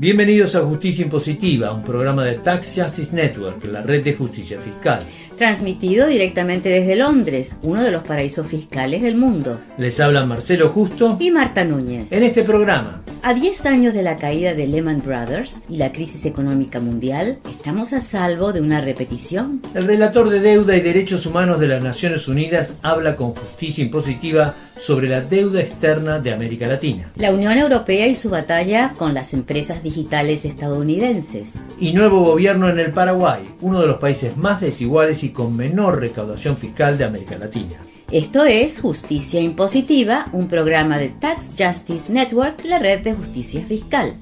Bienvenidos a Justicia Impositiva, un programa de Tax Justice Network, la red de justicia fiscal. Transmitido directamente desde Londres, uno de los paraísos fiscales del mundo. Les hablan Marcelo Justo y Marta Núñez. En este programa. A 10 años de la caída de Lehman Brothers y la crisis económica mundial, ¿estamos a salvo de una repetición? El relator de deuda y derechos humanos de las Naciones Unidas habla con justicia impositiva sobre la deuda externa de América Latina. La Unión Europea y su batalla con las empresas digitales estadounidenses. Y nuevo gobierno en el Paraguay, uno de los países más desiguales y con menor recaudación fiscal de América Latina. Esto es Justicia Impositiva, un programa de Tax Justice Network, la red de justicia fiscal.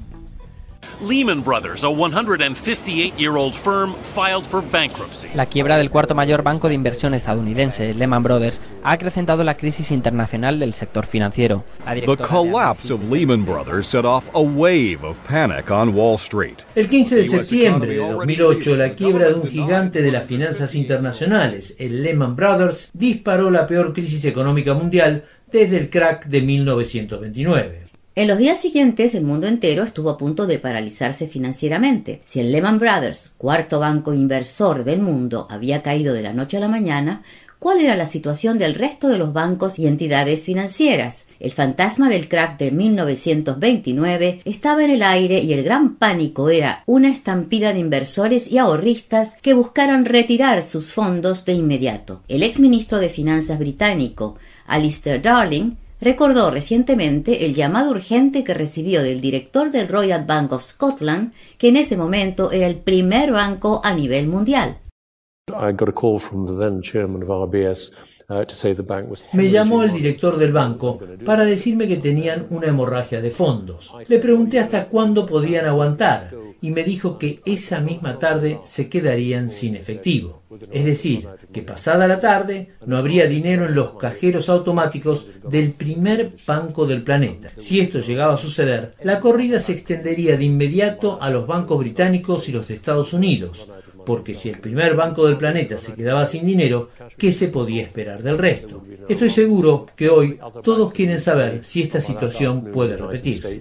Lehman Brothers, a 158-year-old firm, filed for bankruptcy. La quiebra del cuarto mayor banco de inversión estadounidense, Lehman Brothers, ha acrecentado la crisis internacional del sector financiero. The collapse of Lehman Brothers set off a wave of panic on Wall Street. El 15 de septiembre de 2008, la quiebra de un gigante de las finanzas internacionales, el Lehman Brothers, disparó la peor crisis económica mundial desde el crack de 1929. En los días siguientes, el mundo entero estuvo a punto de paralizarse financieramente. Si el Lehman Brothers, cuarto banco inversor del mundo, había caído de la noche a la mañana, ¿cuál era la situación del resto de los bancos y entidades financieras? El fantasma del crack de 1929 estaba en el aire y el gran pánico era una estampida de inversores y ahorristas que buscaran retirar sus fondos de inmediato. El exministro de Finanzas británico, Alistair Darling, recordó recientemente el llamado urgente que recibió del director del Royal Bank of Scotland, que en ese momento era el primer banco a nivel mundial. Me llamó el director del banco para decirme que tenían una hemorragia de fondos. Le pregunté hasta cuándo podían aguantar y me dijo que esa misma tarde se quedarían sin efectivo. Es decir, que pasada la tarde no habría dinero en los cajeros automáticos del primer banco del planeta. Si esto llegaba a suceder, la corrida se extendería de inmediato a los bancos británicos y los de Estados Unidos, porque si el primer banco del planeta se quedaba sin dinero, ¿qué se podía esperar del resto? Estoy seguro que hoy todos quieren saber si esta situación puede repetirse.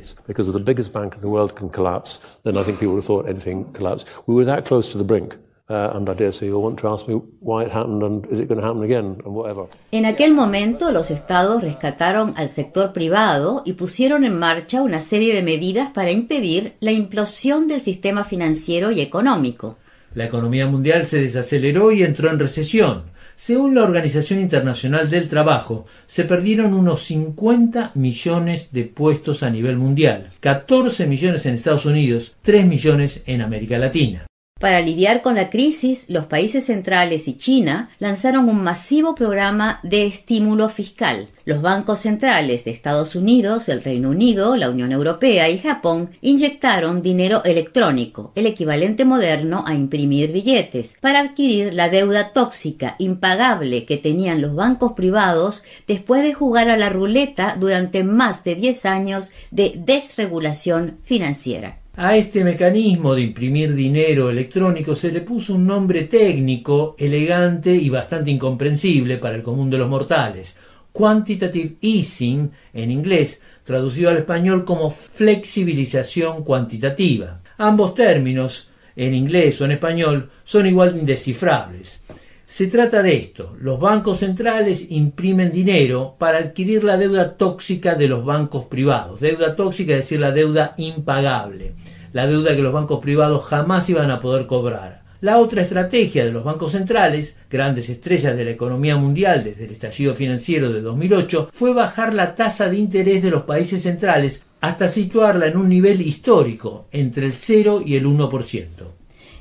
En aquel momento los estados rescataron al sector privado y pusieron en marcha una serie de medidas para impedir la implosión del sistema financiero y económico. La economía mundial se desaceleró y entró en recesión. Según la Organización Internacional del Trabajo, se perdieron unos 50 millones de puestos a nivel mundial, 14 millones en Estados Unidos, 3 millones en América Latina. Para lidiar con la crisis, los países centrales y China lanzaron un masivo programa de estímulo fiscal. Los bancos centrales de Estados Unidos, el Reino Unido, la Unión Europea y Japón inyectaron dinero electrónico, el equivalente moderno a imprimir billetes, para adquirir la deuda tóxica impagable que tenían los bancos privados después de jugar a la ruleta durante más de 10 años de desregulación financiera. A este mecanismo de imprimir dinero electrónico se le puso un nombre técnico, elegante y bastante incomprensible para el común de los mortales. Quantitative easing, en inglés, traducido al español como flexibilización cuantitativa. Ambos términos, en inglés o en español, son igual indescifrables. Se trata de esto. Los bancos centrales imprimen dinero para adquirir la deuda tóxica de los bancos privados. Deuda tóxica es decir, la deuda impagable. La deuda que los bancos privados jamás iban a poder cobrar. La otra estrategia de los bancos centrales, grandes estrellas de la economía mundial desde el estallido financiero de 2008, fue bajar la tasa de interés de los países centrales hasta situarla en un nivel histórico, entre el 0 y el 1%.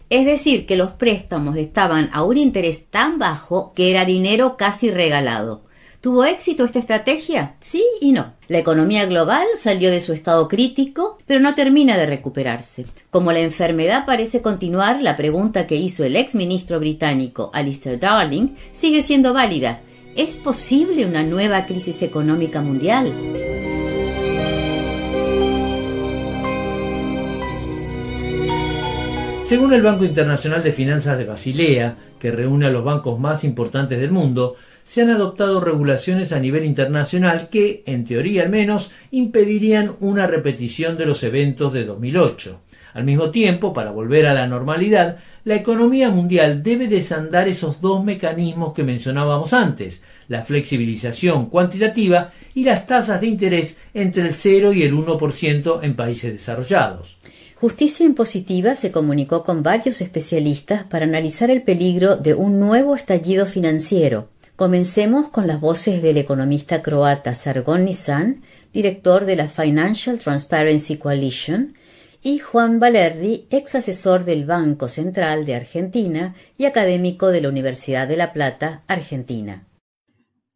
Es decir, que los préstamos estaban a un interés tan bajo que era dinero casi regalado. ¿Tuvo éxito esta estrategia? Sí y no. La economía global salió de su estado crítico, pero no termina de recuperarse. Como la enfermedad parece continuar, la pregunta que hizo el ex ministro británico Alistair Darling sigue siendo válida. ¿Es posible una nueva crisis económica mundial? Según el Banco Internacional de Finanzas de Basilea, que reúne a los bancos más importantes del mundo, se han adoptado regulaciones a nivel internacional que, en teoría al menos, impedirían una repetición de los eventos de 2008. Al mismo tiempo, para volver a la normalidad, la economía mundial debe desandar esos dos mecanismos que mencionábamos antes, la flexibilización cuantitativa y las tasas de interés entre el 0 y el 1% en países desarrollados. Justicia Impositiva se comunicó con varios especialistas para analizar el peligro de un nuevo estallido financiero. Comencemos con las voces del economista croata Sargon Nisan, director de la Financial Transparency Coalition, y Juan Valerdi, ex asesor del Banco Central de Argentina y académico de la Universidad de La Plata, Argentina.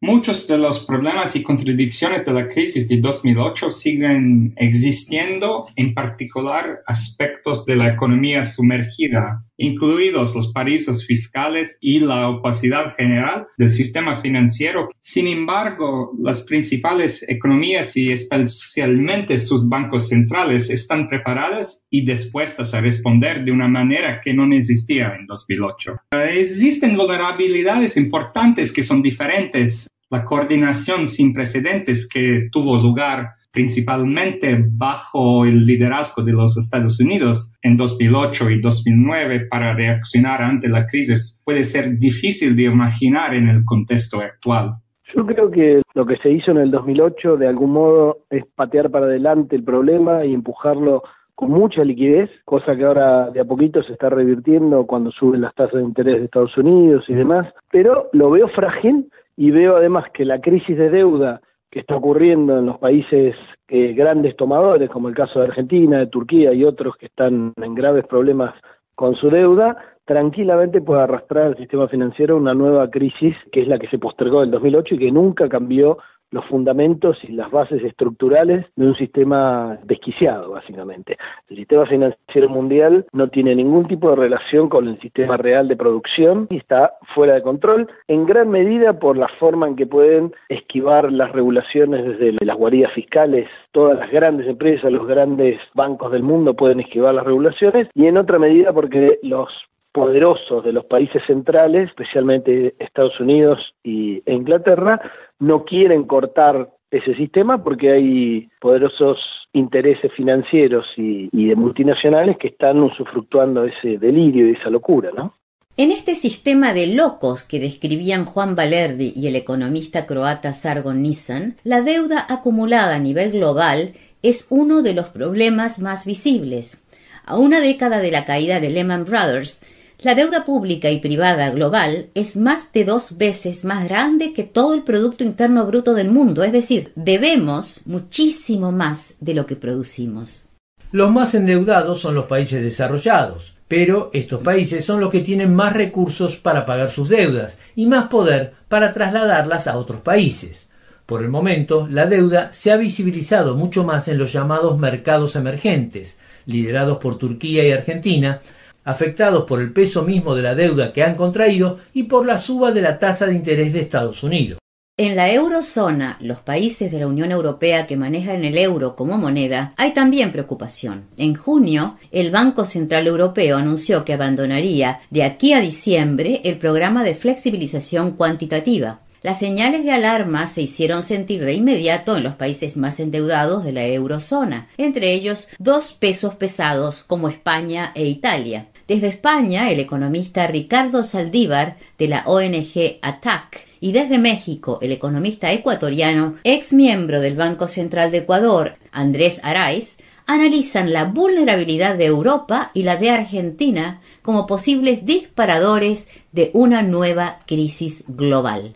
Muchos de los problemas y contradicciones de la crisis de 2008 siguen existiendo, en particular aspectos de la economía sumergida, incluidos los paraísos fiscales y la opacidad general del sistema financiero. Sin embargo, las principales economías y especialmente sus bancos centrales están preparadas y dispuestas a responder de una manera que no existía en 2008. Existen vulnerabilidades importantes que son diferentes la coordinación sin precedentes que tuvo lugar principalmente bajo el liderazgo de los Estados Unidos en 2008 y 2009 para reaccionar ante la crisis puede ser difícil de imaginar en el contexto actual. Yo creo que lo que se hizo en el 2008 de algún modo es patear para adelante el problema y empujarlo con mucha liquidez, cosa que ahora de a poquito se está revirtiendo cuando suben las tasas de interés de Estados Unidos y demás, pero lo veo frágil y veo además que la crisis de deuda que está ocurriendo en los países eh, grandes tomadores, como el caso de Argentina, de Turquía y otros que están en graves problemas con su deuda, tranquilamente puede arrastrar al sistema financiero una nueva crisis que es la que se postergó en el 2008 y que nunca cambió los fundamentos y las bases estructurales de un sistema desquiciado, básicamente. El sistema financiero mundial no tiene ningún tipo de relación con el sistema real de producción y está fuera de control, en gran medida por la forma en que pueden esquivar las regulaciones desde las guaridas fiscales. Todas las grandes empresas, los grandes bancos del mundo pueden esquivar las regulaciones y en otra medida porque los poderosos de los países centrales, especialmente Estados Unidos y, e Inglaterra, no quieren cortar ese sistema porque hay poderosos intereses financieros y, de multinacionales que están usufructuando ese delirio y esa locura, ¿no? En este sistema de locos que describían Juan Valerdi y el economista croata Sargon Nissan, la deuda acumulada a nivel global es uno de los problemas más visibles. A una década de la caída de Lehman Brothers, la deuda pública y privada global es más de dos veces más grande que todo el Producto Interno Bruto del mundo, es decir, debemos muchísimo más de lo que producimos. Los más endeudados son los países desarrollados, pero estos países son los que tienen más recursos para pagar sus deudas y más poder para trasladarlas a otros países. Por el momento, la deuda se ha visibilizado mucho más en los llamados mercados emergentes, liderados por Turquía y Argentina, afectados por el peso mismo de la deuda que han contraído y por la suba de la tasa de interés de Estados Unidos. En la eurozona, los países de la Unión Europea que manejan el euro como moneda, hay también preocupación. En junio, el Banco Central Europeo anunció que abandonaría de aquí a diciembre el programa de flexibilización cuantitativa. Las señales de alarma se hicieron sentir de inmediato en los países más endeudados de la eurozona, entre ellos dos pesos pesados como España e Italia. Desde España, el economista Ricardo Saldívar, de la ONG ATTAC, y desde México, el economista ecuatoriano, ex miembro del Banco Central de Ecuador, Andrés Araiz, analizan la vulnerabilidad de Europa y la de Argentina como posibles disparadores de una nueva crisis global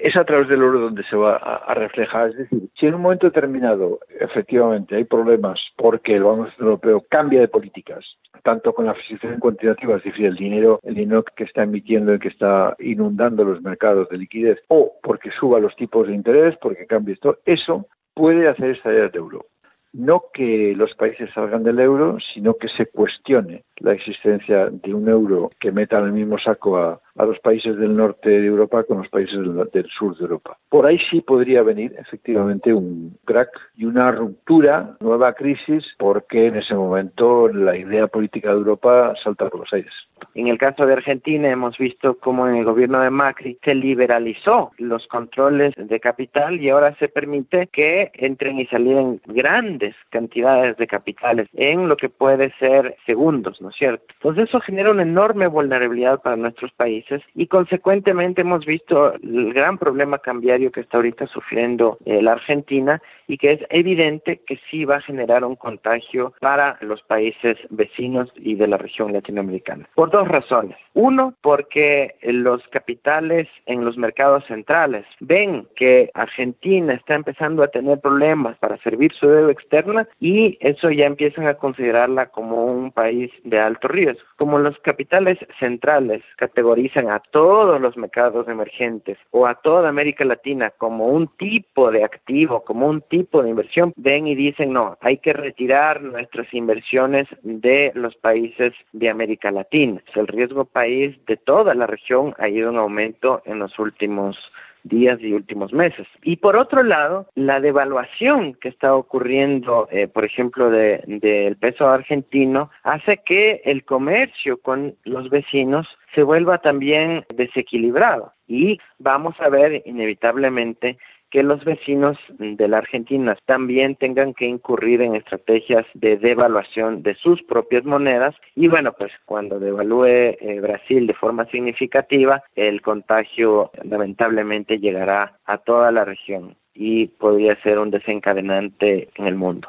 es a través del euro donde se va a, reflejar. Es decir, si en un momento determinado efectivamente hay problemas porque el Banco Central Europeo cambia de políticas, tanto con la flexibilización cuantitativa, es decir, el dinero, el dinero que está emitiendo y que está inundando los mercados de liquidez, o porque suba los tipos de interés, porque cambie esto, eso puede hacer estallar el euro no que los países salgan del euro, sino que se cuestione la existencia de un euro que meta en el mismo saco a, a los países del norte de Europa con los países del, sur de Europa. Por ahí sí podría venir efectivamente un crack y una ruptura, nueva crisis, porque en ese momento la idea política de Europa salta por los aires. En el caso de Argentina hemos visto cómo en el gobierno de Macri se liberalizó los controles de capital y ahora se permite que entren y salgan grandes cantidades de capitales en lo que puede ser segundos, ¿no es cierto? Entonces eso genera una enorme vulnerabilidad para nuestros países y consecuentemente hemos visto el gran problema cambiario que está ahorita sufriendo eh, la Argentina y que es evidente que sí va a generar un contagio para los países vecinos y de la región latinoamericana. Por dos razones. Uno, porque los capitales en los mercados centrales ven que Argentina está empezando a tener problemas para servir su deuda externa y eso ya empiezan a considerarla como un país de alto riesgo. Como los capitales centrales categorizan a todos los mercados emergentes o a toda América Latina como un tipo de activo, como un tipo de inversión, ven y dicen, no, hay que retirar nuestras inversiones de los países de América Latina. El riesgo país de toda la región ha ido en aumento en los últimos días y últimos meses. Y por otro lado, la devaluación que está ocurriendo, eh, por ejemplo, del de, peso argentino, hace que el comercio con los vecinos se vuelva también desequilibrado. Y vamos a ver inevitablemente que los vecinos de la Argentina también tengan que incurrir en estrategias de devaluación de sus propias monedas y bueno, pues cuando devalúe eh, Brasil de forma significativa, el contagio lamentablemente llegará a toda la región y podría ser un desencadenante en el mundo.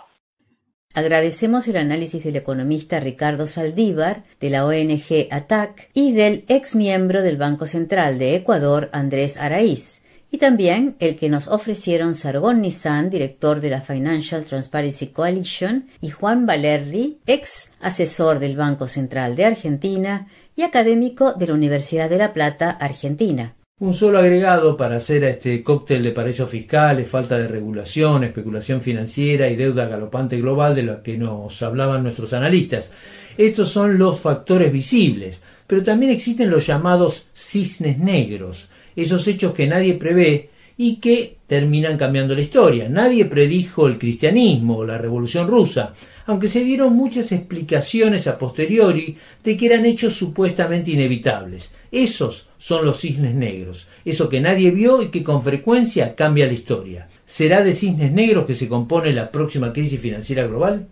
Agradecemos el análisis del economista Ricardo Saldívar, de la ONG ATAC y del ex miembro del Banco Central de Ecuador, Andrés Araíz y también el que nos ofrecieron Sargón Nissan, director de la Financial Transparency Coalition, y Juan Valerdi, ex asesor del Banco Central de Argentina y académico de la Universidad de La Plata, Argentina. Un solo agregado para hacer a este cóctel de paraísos fiscales, falta de regulación, especulación financiera y deuda galopante global de la que nos hablaban nuestros analistas. Estos son los factores visibles, pero también existen los llamados cisnes negros, esos hechos que nadie prevé y que terminan cambiando la historia. Nadie predijo el cristianismo o la revolución rusa, aunque se dieron muchas explicaciones a posteriori de que eran hechos supuestamente inevitables. Esos son los cisnes negros, eso que nadie vio y que con frecuencia cambia la historia. ¿Será de cisnes negros que se compone la próxima crisis financiera global?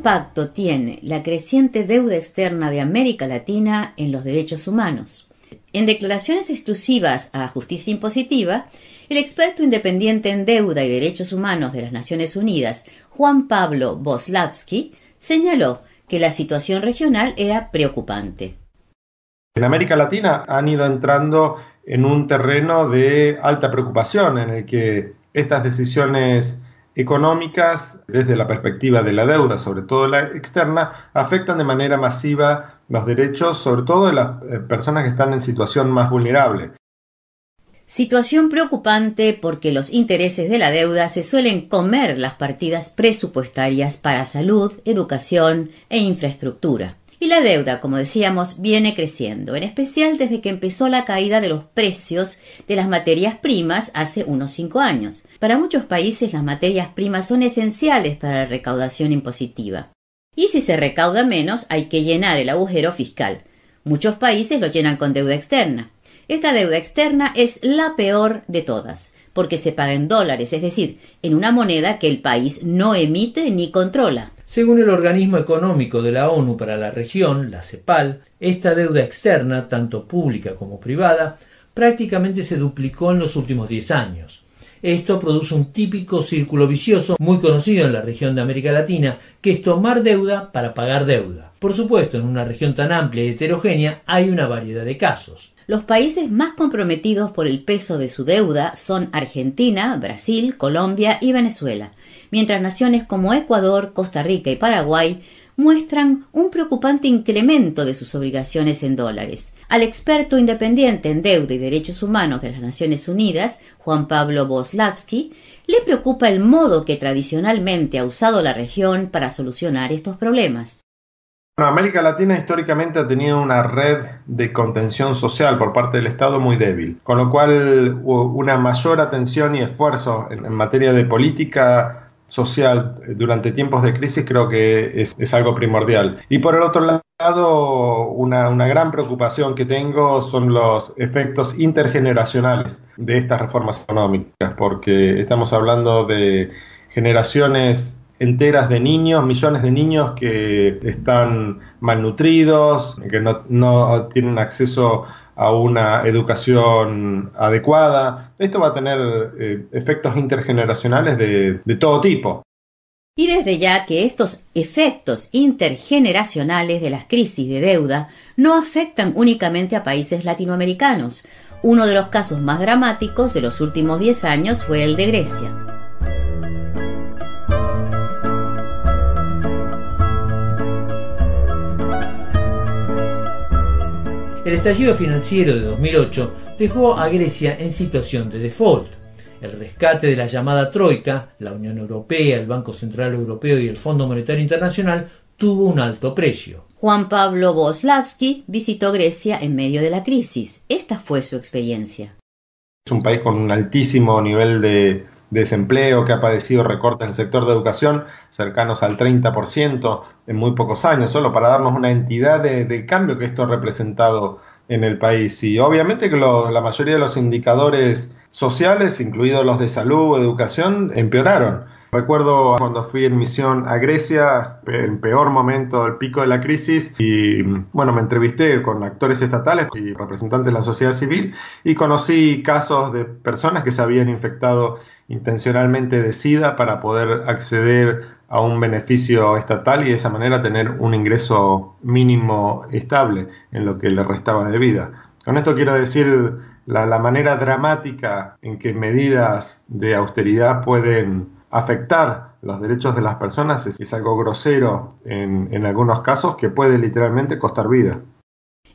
Impacto tiene la creciente deuda externa de América Latina en los derechos humanos? En declaraciones exclusivas a Justicia Impositiva, el experto independiente en deuda y derechos humanos de las Naciones Unidas, Juan Pablo Boslavsky, señaló que la situación regional era preocupante. En América Latina han ido entrando en un terreno de alta preocupación en el que estas decisiones económicas desde la perspectiva de la deuda, sobre todo la externa, afectan de manera masiva los derechos, sobre todo de las eh, personas que están en situación más vulnerable. Situación preocupante porque los intereses de la deuda se suelen comer las partidas presupuestarias para salud, educación e infraestructura. Y la deuda, como decíamos, viene creciendo, en especial desde que empezó la caída de los precios de las materias primas hace unos cinco años. Para muchos países las materias primas son esenciales para la recaudación impositiva. Y si se recauda menos, hay que llenar el agujero fiscal. Muchos países lo llenan con deuda externa. Esta deuda externa es la peor de todas, porque se paga en dólares, es decir, en una moneda que el país no emite ni controla. Según el organismo económico de la ONU para la región, la CEPAL, esta deuda externa, tanto pública como privada, prácticamente se duplicó en los últimos 10 años. Esto produce un típico círculo vicioso muy conocido en la región de América Latina, que es tomar deuda para pagar deuda. Por supuesto, en una región tan amplia y heterogénea hay una variedad de casos. Los países más comprometidos por el peso de su deuda son Argentina, Brasil, Colombia y Venezuela mientras naciones como Ecuador, Costa Rica y Paraguay muestran un preocupante incremento de sus obligaciones en dólares. Al experto independiente en deuda y derechos humanos de las Naciones Unidas, Juan Pablo Boslavsky, le preocupa el modo que tradicionalmente ha usado la región para solucionar estos problemas. América Latina históricamente ha tenido una red de contención social por parte del Estado muy débil, con lo cual una mayor atención y esfuerzo en, materia de política social durante tiempos de crisis creo que es, algo primordial. Y por el otro lado, una, una, gran preocupación que tengo son los efectos intergeneracionales de estas reformas económicas, porque estamos hablando de generaciones enteras de niños, millones de niños que están malnutridos, que no, tienen acceso a una educación adecuada. Esto va a tener eh, efectos intergeneracionales de, de todo tipo. Y desde ya que estos efectos intergeneracionales de las crisis de deuda no afectan únicamente a países latinoamericanos. Uno de los casos más dramáticos de los últimos 10 años fue el de Grecia. El estallido financiero de 2008 dejó a Grecia en situación de default. El rescate de la llamada Troika, la Unión Europea, el Banco Central Europeo y el Fondo Monetario Internacional tuvo un alto precio. Juan Pablo Boslavsky visitó Grecia en medio de la crisis. Esta fue su experiencia. Es un país con un altísimo nivel de desempleo, que ha padecido recortes en el sector de educación cercanos al 30% en muy pocos años, solo para darnos una entidad del cambio que esto ha representado en el país. Y obviamente que la mayoría de los indicadores sociales, incluidos los de salud, educación, empeoraron. Recuerdo cuando fui en misión a Grecia, en peor momento del pico de la crisis, y bueno, me entrevisté con actores estatales y representantes de la sociedad civil y conocí casos de personas que se habían infectado intencionalmente de SIDA para poder acceder a un beneficio estatal y de esa manera tener un ingreso mínimo estable en lo que le restaba de vida. Con esto quiero decir la, manera dramática en que medidas de austeridad pueden afectar los derechos de las personas es, algo grosero en, en algunos casos que puede literalmente costar vida.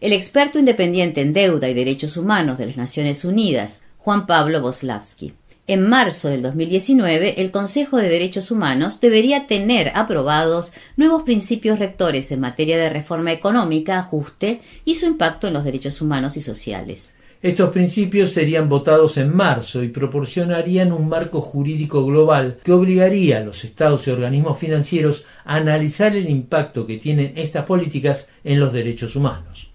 El experto independiente en deuda y derechos humanos de las Naciones Unidas, Juan Pablo Boslavsky. En marzo del 2019, el Consejo de Derechos Humanos debería tener aprobados nuevos principios rectores en materia de reforma económica, ajuste y su impacto en los derechos humanos y sociales. Estos principios serían votados en marzo y proporcionarían un marco jurídico global que obligaría a los estados y organismos financieros a analizar el impacto que tienen estas políticas en los derechos humanos.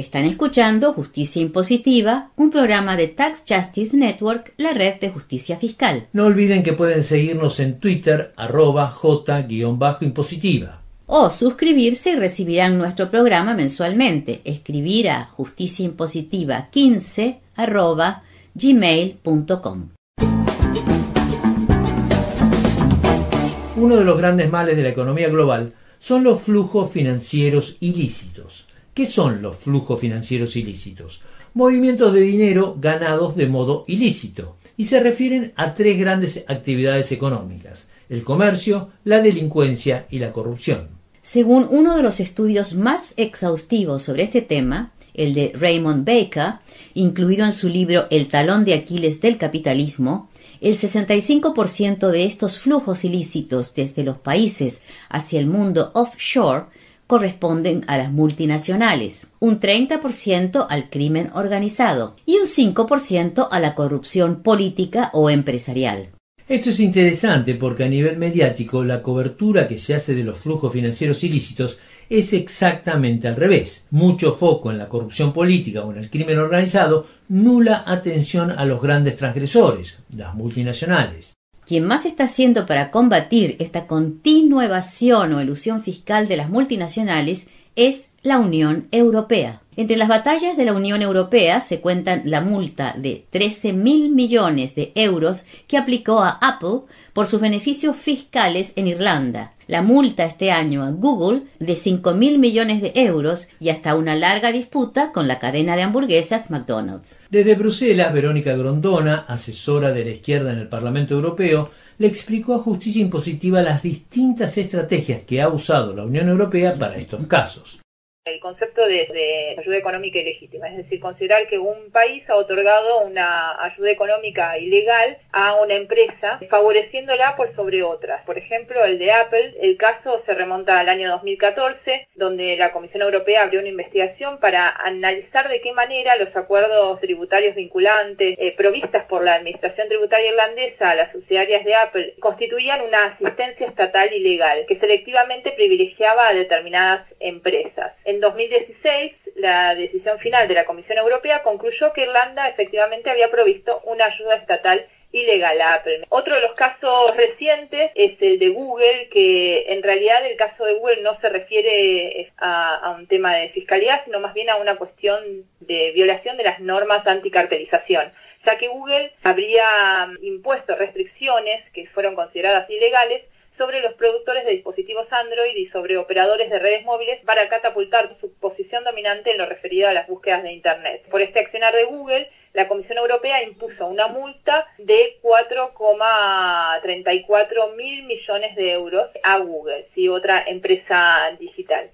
Están escuchando Justicia Impositiva, un programa de Tax Justice Network, la red de justicia fiscal. No olviden que pueden seguirnos en Twitter, arroba j-impositiva. O suscribirse y recibirán nuestro programa mensualmente. Escribir a justiciaimpositiva15 arroba gmail.com. Uno de los grandes males de la economía global son los flujos financieros ilícitos. ¿Qué son los flujos financieros ilícitos? Movimientos de dinero ganados de modo ilícito y se refieren a tres grandes actividades económicas, el comercio, la delincuencia y la corrupción. Según uno de los estudios más exhaustivos sobre este tema, el de Raymond Baker, incluido en su libro El talón de Aquiles del capitalismo, el 65% de estos flujos ilícitos desde los países hacia el mundo offshore corresponden a las multinacionales, un 30% al crimen organizado y un 5% a la corrupción política o empresarial. Esto es interesante porque a nivel mediático la cobertura que se hace de los flujos financieros ilícitos es exactamente al revés. Mucho foco en la corrupción política o en el crimen organizado, nula atención a los grandes transgresores, las multinacionales. Quien más está haciendo para combatir esta continua evasión o elusión fiscal de las multinacionales es la Unión Europea. Entre las batallas de la Unión Europea se cuentan la multa de 13 mil millones de euros que aplicó a Apple por sus beneficios fiscales en Irlanda, la multa este año a Google de 5 mil millones de euros y hasta una larga disputa con la cadena de hamburguesas McDonald's. Desde Bruselas, Verónica Grondona, asesora de la izquierda en el Parlamento Europeo, le explicó a Justicia Impositiva las distintas estrategias que ha usado la Unión Europea para estos casos. El concepto de, ayuda económica ilegítima, es decir, considerar que un país ha otorgado una ayuda económica ilegal a una empresa, favoreciéndola por sobre otras. Por ejemplo, el de Apple, el caso se remonta al año 2014, donde la Comisión Europea abrió una investigación para analizar de qué manera los acuerdos tributarios vinculantes eh, provistas por la Administración Tributaria Irlandesa a las subsidiarias de Apple constituían una asistencia estatal ilegal que selectivamente privilegiaba a determinadas empresas. 2016, la decisión final de la Comisión Europea concluyó que Irlanda efectivamente había provisto una ayuda estatal ilegal a Apple. Otro de los casos recientes es el de Google, que en realidad el caso de Google no se refiere a, a, un tema de fiscalidad, sino más bien a una cuestión de violación de las normas anticartelización, ya que Google habría impuesto restricciones que fueron consideradas ilegales sobre los productores de dispositivos Android y sobre operadores de redes móviles para catapultar su posición dominante en lo referido a las búsquedas de Internet. Por este accionar de Google, la Comisión Europea impuso una multa de 4,34 mil millones de euros a Google, si otra empresa digital.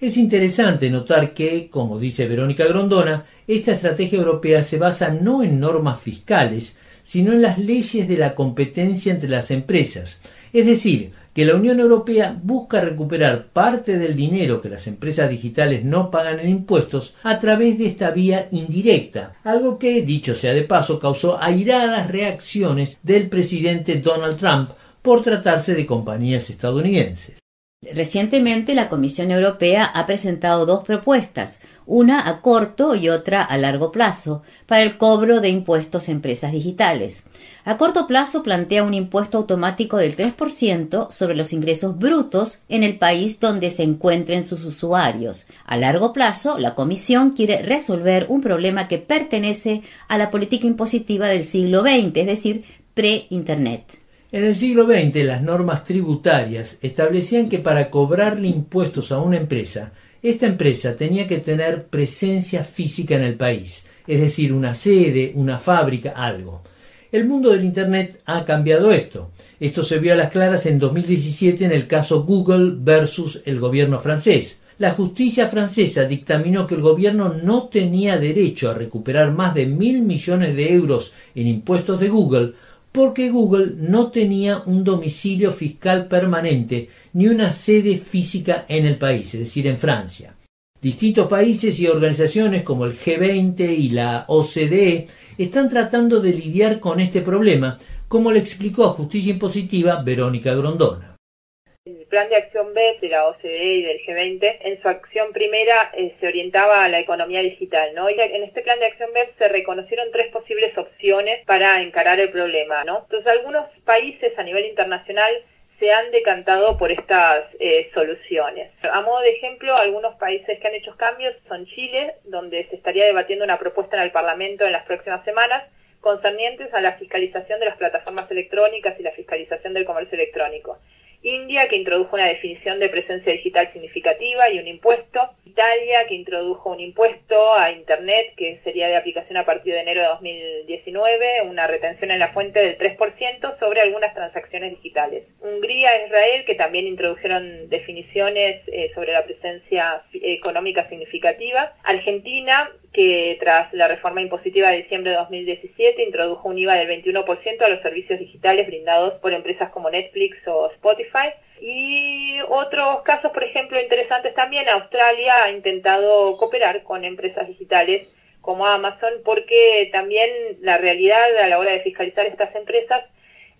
Es interesante notar que, como dice Verónica Grondona, esta estrategia europea se basa no en normas fiscales, sino en las leyes de la competencia entre las empresas, es decir, que la Unión Europea busca recuperar parte del dinero que las empresas digitales no pagan en impuestos a través de esta vía indirecta, algo que, dicho sea de paso, causó airadas reacciones del presidente Donald Trump por tratarse de compañías estadounidenses. Recientemente la Comisión Europea ha presentado dos propuestas, una a corto y otra a largo plazo, para el cobro de impuestos a empresas digitales. A corto plazo plantea un impuesto automático del 3% sobre los ingresos brutos en el país donde se encuentren sus usuarios. A largo plazo, la Comisión quiere resolver un problema que pertenece a la política impositiva del siglo XX, es decir, pre-Internet. En el siglo XX las normas tributarias establecían que para cobrarle impuestos a una empresa, esta empresa tenía que tener presencia física en el país, es decir, una sede, una fábrica, algo. El mundo del Internet ha cambiado esto. Esto se vio a las claras en 2017 en el caso Google versus el gobierno francés. La justicia francesa dictaminó que el gobierno no tenía derecho a recuperar más de mil millones de euros en impuestos de Google porque Google no tenía un domicilio fiscal permanente ni una sede física en el país, es decir, en Francia. Distintos países y organizaciones como el G20 y la OCDE están tratando de lidiar con este problema, como le explicó a Justicia Impositiva Verónica Grondona plan de acción B de la OCDE y del G20, en su acción primera eh, se orientaba a la economía digital, ¿no? Y en este plan de acción B se reconocieron tres posibles opciones para encarar el problema, ¿no? Entonces algunos países a nivel internacional se han decantado por estas eh, soluciones. A modo de ejemplo, algunos países que han hecho cambios son Chile, donde se estaría debatiendo una propuesta en el Parlamento en las próximas semanas concernientes a la fiscalización de las plataformas electrónicas y la fiscalización del comercio electrónico. India, que introdujo una definición de presencia digital significativa y un impuesto. Italia, que introdujo un impuesto a Internet, que sería de aplicación a partir de enero de 2019, una retención en la fuente del 3% sobre algunas transacciones digitales. Hungría e Israel, que también introdujeron definiciones eh, sobre la presencia económica significativa. Argentina, que tras la reforma impositiva de diciembre de 2017 introdujo un IVA del 21% a los servicios digitales brindados por empresas como Netflix o Spotify. Y otros casos, por ejemplo, interesantes también, Australia ha intentado cooperar con empresas digitales como Amazon porque también la realidad a la hora de fiscalizar estas empresas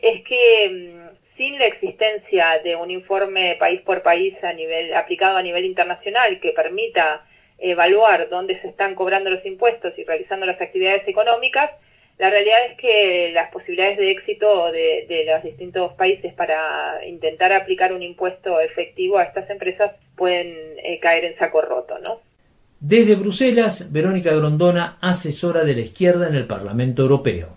es que mm, sin la existencia de un informe país por país a nivel aplicado a nivel internacional que permita evaluar dónde se están cobrando los impuestos y realizando las actividades económicas, la realidad es que las posibilidades de éxito de, los distintos países para intentar aplicar un impuesto efectivo a estas empresas pueden eh, caer en saco roto, ¿no? Desde Bruselas, Verónica Grondona, asesora de la izquierda en el Parlamento Europeo.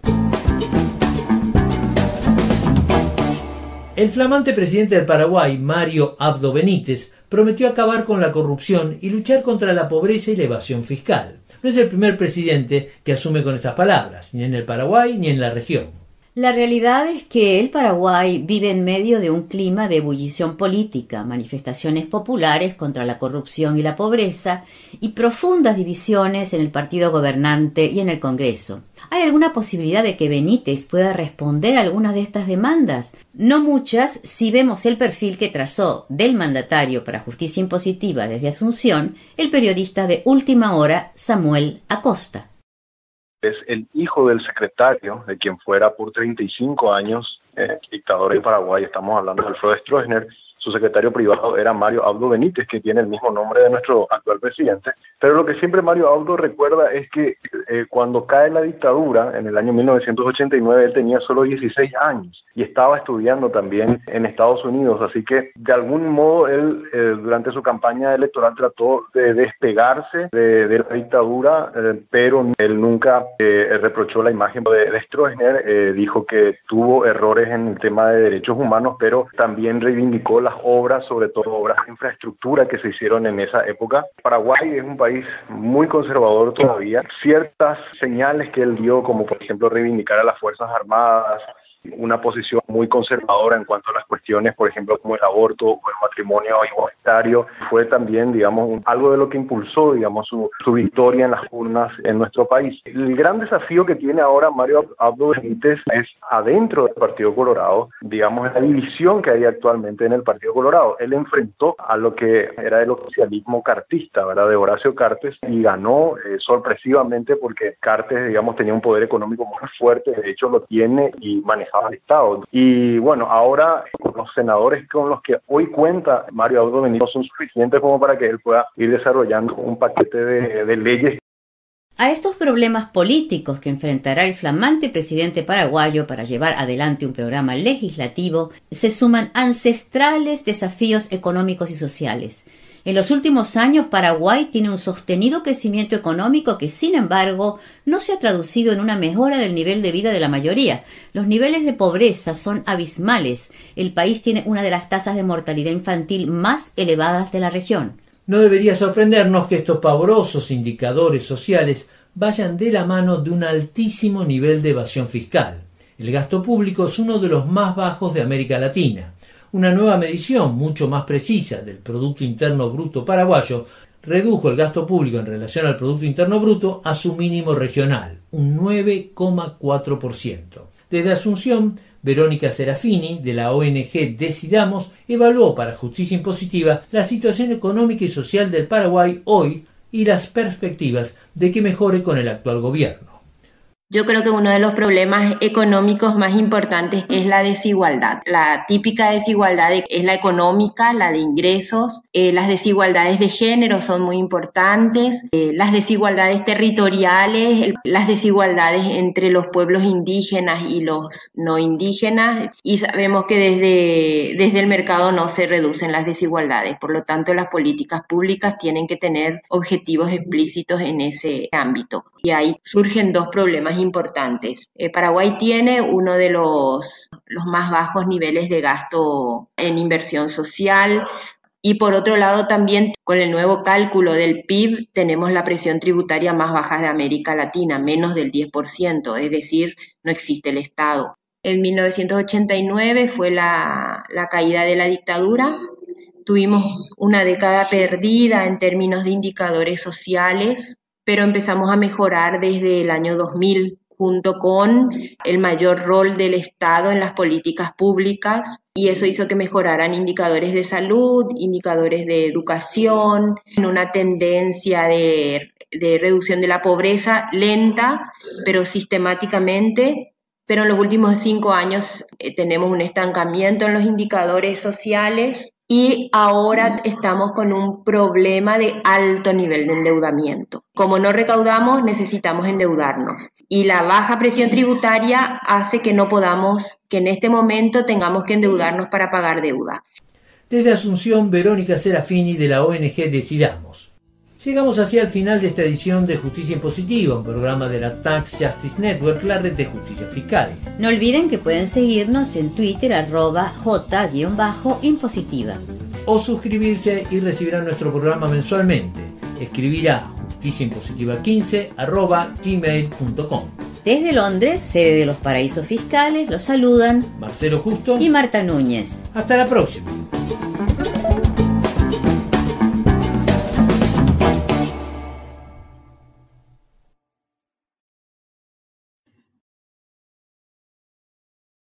El flamante presidente del Paraguay, Mario Abdo Benítez, prometió acabar con la corrupción y luchar contra la pobreza y la evasión fiscal. No es el primer presidente que asume con esas palabras, ni en el Paraguay ni en la región. La realidad es que el Paraguay vive en medio de un clima de ebullición política, manifestaciones populares contra la corrupción y la pobreza y profundas divisiones en el partido gobernante y en el Congreso. ¿Hay alguna posibilidad de que Benítez pueda responder a algunas de estas demandas? No muchas si vemos el perfil que trazó del mandatario para justicia impositiva desde Asunción el periodista de última hora Samuel Acosta es el hijo del secretario, de quien fuera por 35 años eh, dictador en Paraguay, estamos hablando de Alfredo Stroessner, su secretario privado era Mario Abdo Benítez, que tiene el mismo nombre de nuestro actual presidente. Pero lo que siempre Mario Abdo recuerda es que eh, cuando cae la dictadura, en el año 1989, él tenía solo 16 años y estaba estudiando también en Estados Unidos. Así que, de algún modo, él eh, durante su campaña electoral trató de despegarse de, la dictadura, eh, pero él nunca reprochó la imagen de, de Stroessner. dijo que tuvo errores en el tema de derechos humanos, pero también reivindicó las obras, sobre todo obras de infraestructura que se hicieron en esa época. Paraguay es un país muy conservador todavía. Ciertas señales que él dio, como por ejemplo reivindicar a las Fuerzas Armadas, una posición muy conservadora en cuanto a las cuestiones, por ejemplo, como el aborto o el matrimonio igualitario, fue también, digamos, algo de lo que impulsó, digamos, su, victoria en las urnas en nuestro país. El gran desafío que tiene ahora Mario Abdo Benítez es adentro del Partido Colorado, digamos, la división que hay actualmente en el Partido Colorado. Él enfrentó a lo que era el oficialismo cartista, ¿verdad?, de Horacio Cartes y ganó eh, sorpresivamente porque Cartes, digamos, tenía un poder económico muy fuerte, de hecho lo tiene y maneja Estado. Y bueno, ahora los senadores con los que hoy cuenta Mario Audo Benito son suficientes como para que él pueda ir desarrollando un paquete de, de leyes a estos problemas políticos que enfrentará el flamante presidente paraguayo para llevar adelante un programa legislativo se suman ancestrales desafíos económicos y sociales. En los últimos años, Paraguay tiene un sostenido crecimiento económico que, sin embargo, no se ha traducido en una mejora del nivel de vida de la mayoría. Los niveles de pobreza son abismales. El país tiene una de las tasas de mortalidad infantil más elevadas de la región. No debería sorprendernos que estos pavorosos indicadores sociales vayan de la mano de un altísimo nivel de evasión fiscal. El gasto público es uno de los más bajos de América Latina. Una nueva medición mucho más precisa del Producto Interno Bruto paraguayo redujo el gasto público en relación al Producto Interno Bruto a su mínimo regional, un 9,4%. Desde Asunción, Verónica Serafini, de la ONG Decidamos, evaluó para Justicia Impositiva la situación económica y social del Paraguay hoy y las perspectivas de que mejore con el actual gobierno. Yo creo que uno de los problemas económicos más importantes es la desigualdad. La típica desigualdad es la económica, la de ingresos. Eh, las desigualdades de género son muy importantes. Eh, las desigualdades territoriales, las desigualdades entre los pueblos indígenas y los no indígenas. Y sabemos que desde, desde el mercado no se reducen las desigualdades. Por lo tanto, las políticas públicas tienen que tener objetivos explícitos en ese ámbito. Y ahí surgen dos problemas importantes. Eh, Paraguay tiene uno de los, más bajos niveles de gasto en inversión social, y por otro lado, también con el nuevo cálculo del PIB tenemos la presión tributaria más baja de América Latina, menos del 10%, es decir, no existe el Estado. En 1989 fue la, la caída de la dictadura. Tuvimos una década perdida en términos de indicadores sociales pero empezamos a mejorar desde el año 2000 junto con el mayor rol del Estado en las políticas públicas y eso hizo que mejoraran indicadores de salud, indicadores de educación, en una tendencia de, de reducción de la pobreza lenta, pero sistemáticamente. Pero en los últimos cinco años eh, tenemos un estancamiento en los indicadores sociales y ahora estamos con un problema de alto nivel de endeudamiento. Como no recaudamos, necesitamos endeudarnos. Y la baja presión tributaria hace que no podamos, que en este momento tengamos que endeudarnos para pagar deuda. Desde Asunción, Verónica Serafini de la ONG Decidamos. Llegamos así al final de esta edición de Justicia Impositiva, un programa de la Tax Justice Network, la red de justicia fiscal. No olviden que pueden seguirnos en Twitter arroba j-impositiva. O suscribirse y recibirán nuestro programa mensualmente. Escribir a justiciaimpositiva15 arroba gmail.com. Desde Londres, sede de los paraísos fiscales, los saludan Marcelo Justo y Marta Núñez. Hasta la próxima.